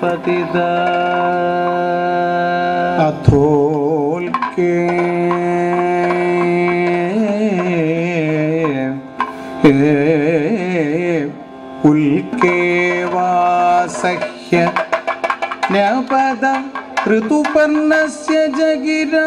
पतिता अथोल के उल्के वासह्य न्यपदं से जगिरा।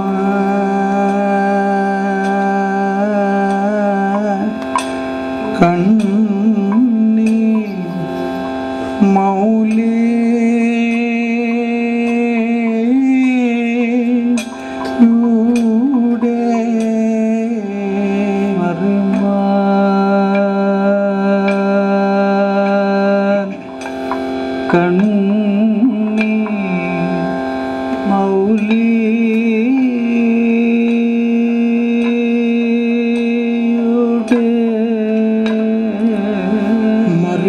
Lord.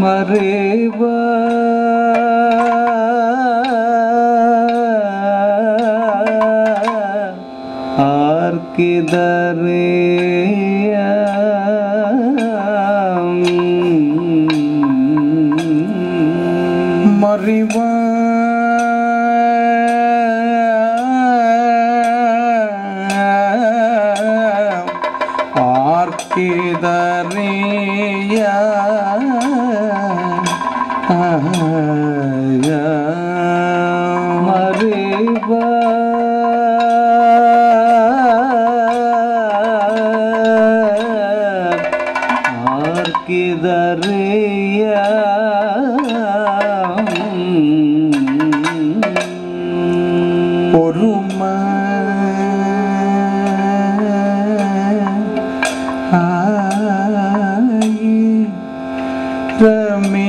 മറിവ. ആർക്കിതറിയ ആർക്കിതറിയ മറിവ ആർക്കിതറിയ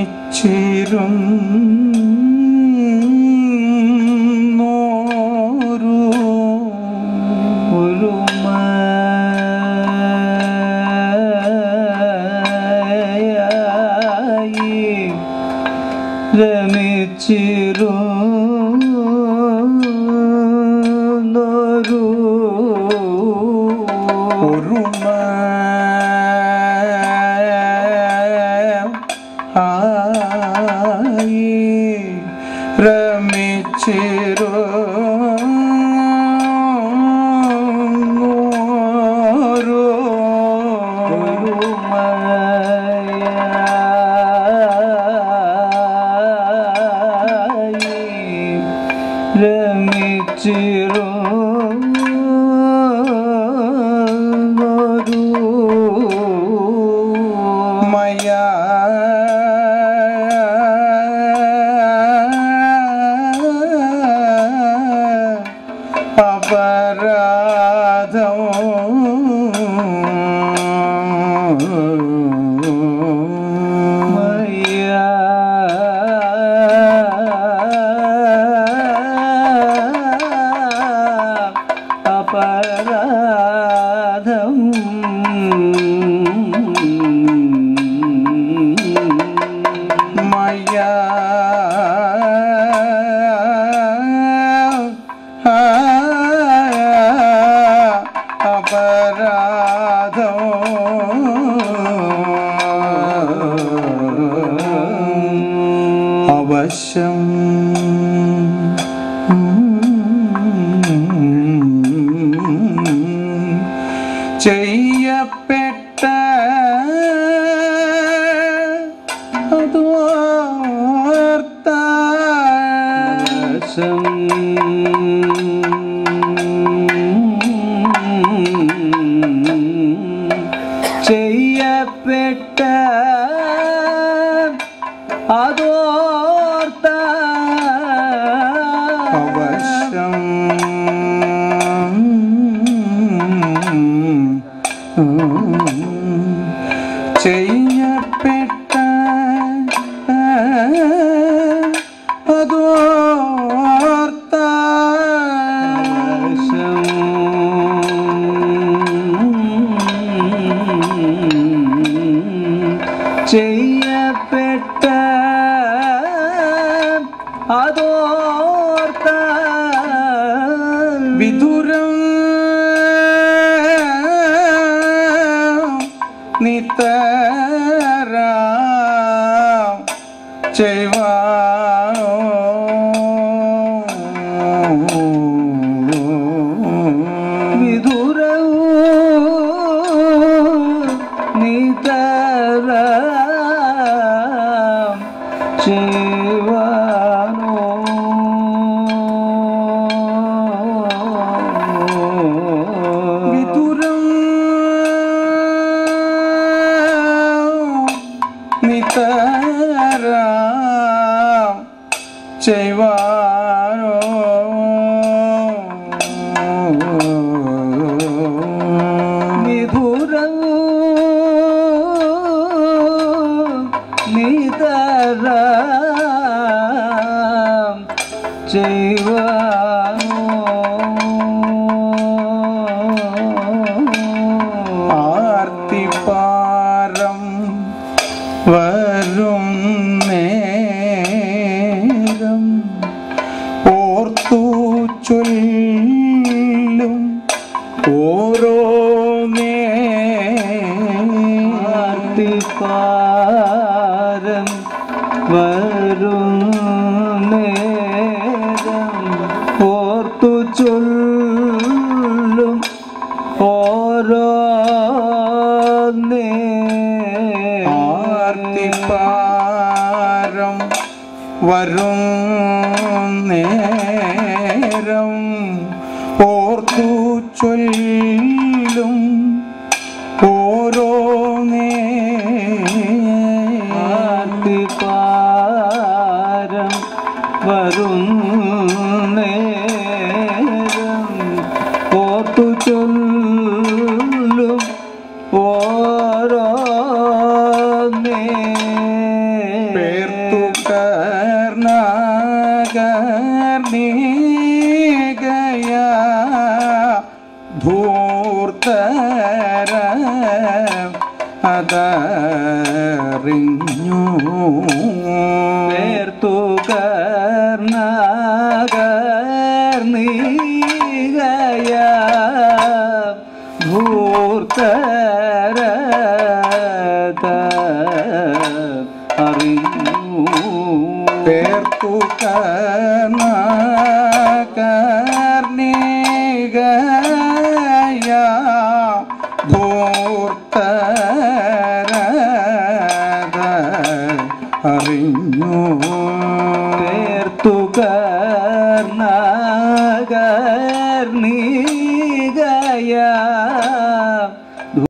രമിച്ചിരും ഒരുമ ചെയ്യപ്പെട്ട അതോർത്ത അവശം. ചെയ്യപ്പെട്ട सीताराम जय विदुर తరం చేయవారు నిధురం నితరం చేయవారు ഓർത്തു ചൊല്ലും ഓരോ ആർത്തിപ്പാരം വരും നേരം ഓർത്തു ചൊല്ലും ഓരോ ആർത്തിപ്പാരം വരും നേരം ഓർത്തു ചൊല്ലും ഓരോ ആർത്തിപ്പാരം വരും നേരം ഓർത്തു ചൊല്ലും ഓരോ പേർത്തു കർണകർണീകയ